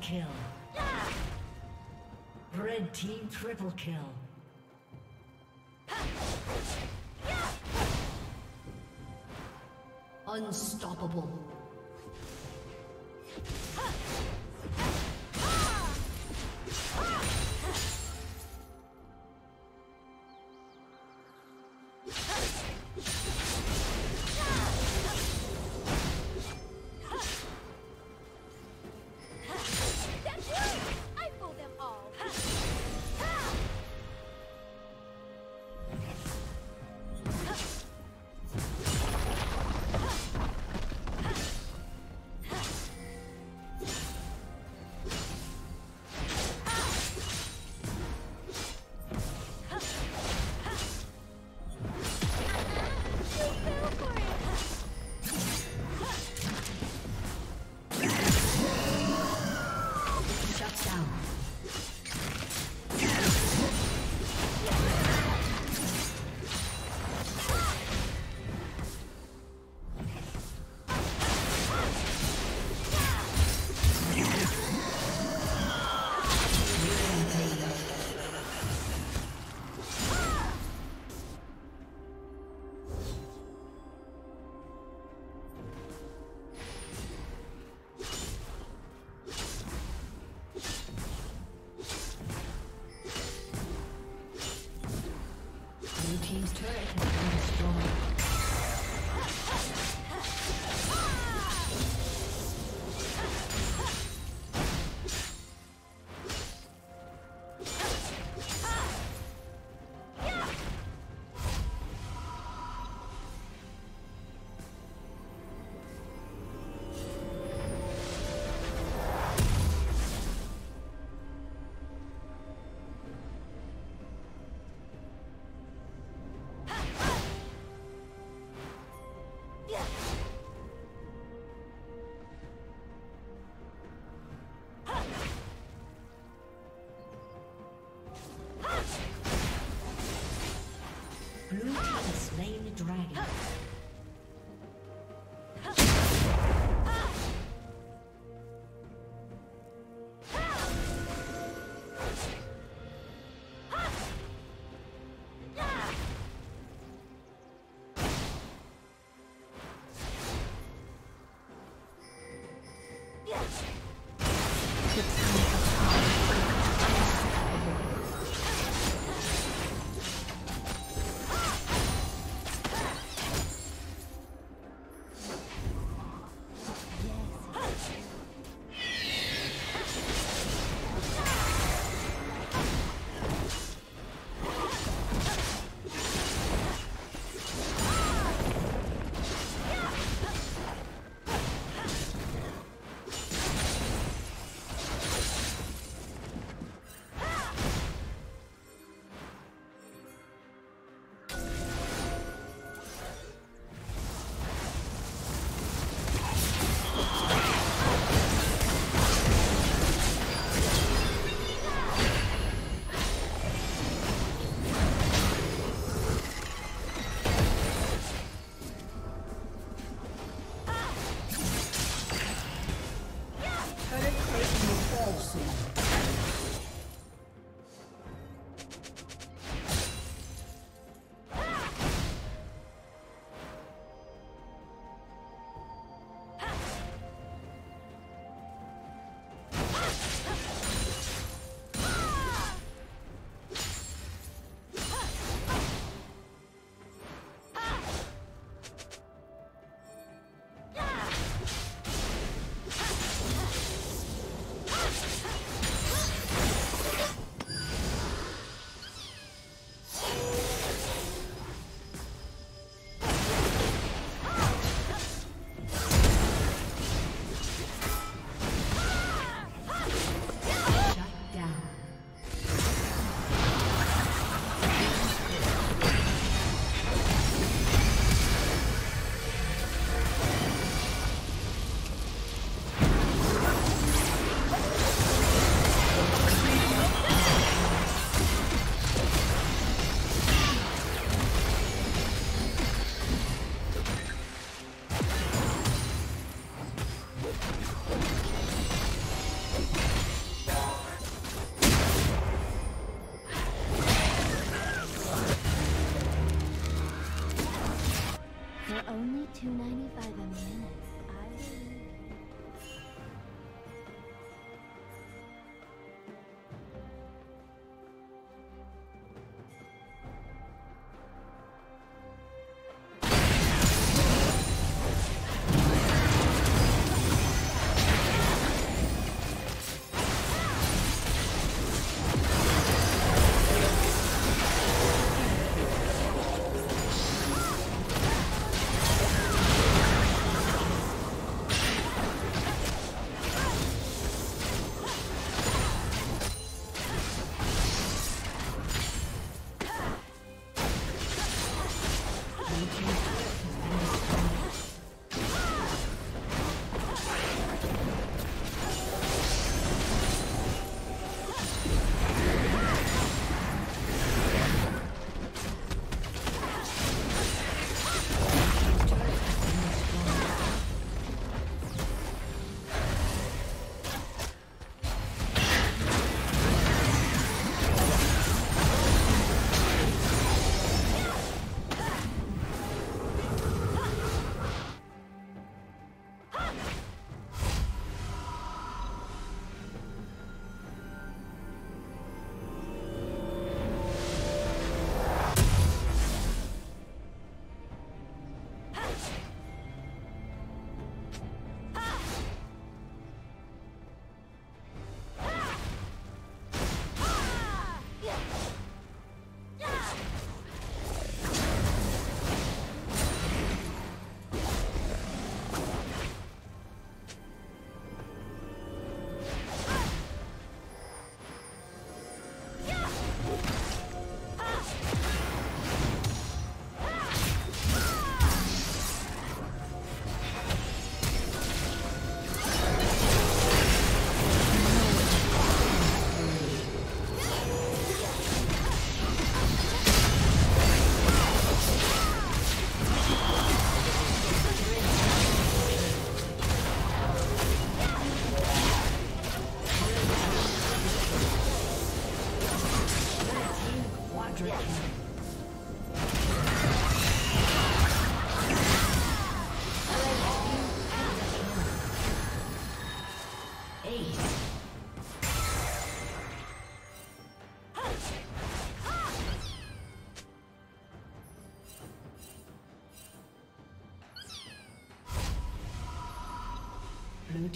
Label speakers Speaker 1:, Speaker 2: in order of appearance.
Speaker 1: Kill. Red team triple kill. Unstoppable. It's coming.